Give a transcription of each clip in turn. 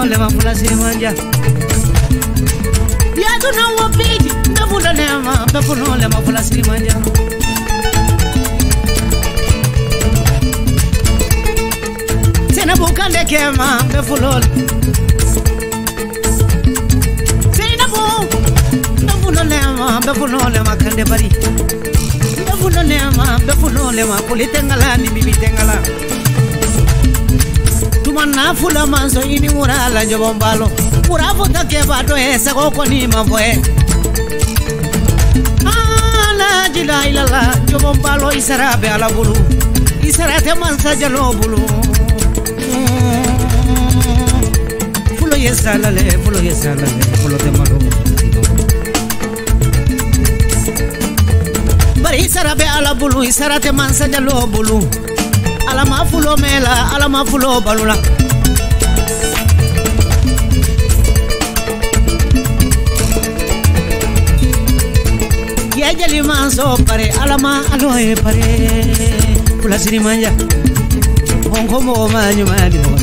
me fulo le mafula simanja yaduna wo biji mbefuda nema mbefuno lema fula silimanja sena bukande kema mbefulole seinabu mbefuno lema mbefuno lema kande bari. Mbefuno lema mbefuno lema kulitengala ni bibitengala tumanna fula manso ini wurala jobombalo wura futa kebato e sago koni mafoe la jila ilala jobombalo isarabe ala bulu. Isarate mansa jalo bulu. Fulo yesalale fulo yesalale fulo temalo bari isarabe ala bulu isarate mansa jalo bulu ala ma fulo mɛla ala ma fulo balola yɛjɛli ma sɔ pare ala ma alɔ ye pare kulasiri manja. Hɔnkɔ mɔgɔ ma ɲumanya di mɔgɔ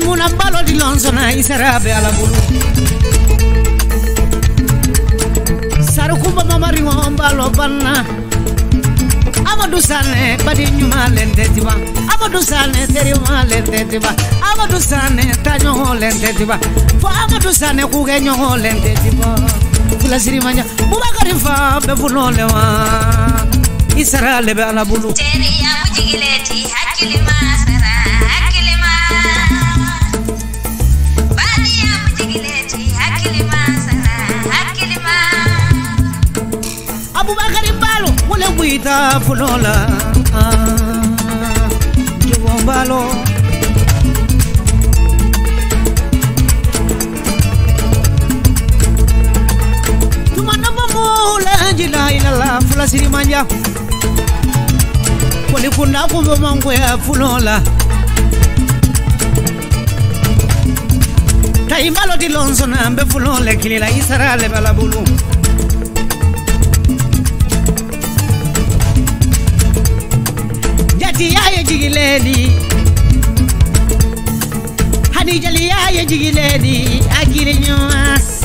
Maimuna Mbalo di Lonsona Isarabe Alabulu Sarukumba Mama Riwa Mbalo Banna. Amadou Sane Badi Nyuma Lente Tiba Amadou Sane Terima Lente Tiba Amadou Sane Tanyo lende Tiba Fo Amadou Sane Kuge Nyo lende Tiba Fila Siri Manya. Bubakari Fa Bebuno Lewa. Isarabe Alabulu Teriya Mujigileti. Fulola jobo balo. Tumanabamula jila ilala fula sirimanja koli kunda kumbe mangoya fulola tayimbalo ti lonsona mbe fulole kilila isarale bala jigileni hadijaliya ye jigileni akili nyumas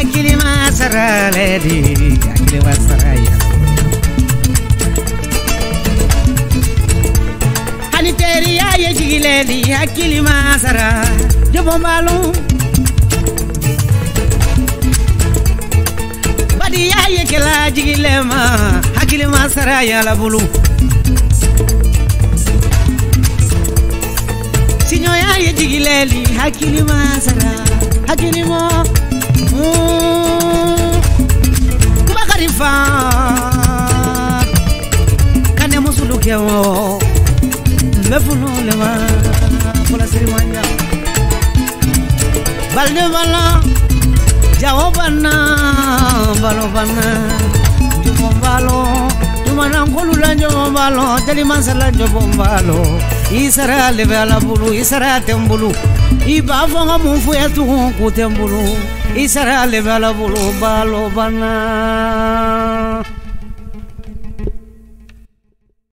akili masara ledi akili masara ya Hani teriya ye jigileni akili masara jobo malum. Badiya ye kela jigilema akili masara ya la bulu. ye jigilali hakilima sara hakilima mm. bakari fa kane musulu kɛ wɔ nbɛ funu lema kɔlɔsiri wanja balide bala jawo banna balo banna jɔnbalo tumanankolu la jɔnbalo telimasala balo. isara lebe ala isara tɛ n bolo i mun ya tugun k'u isara lebe balobana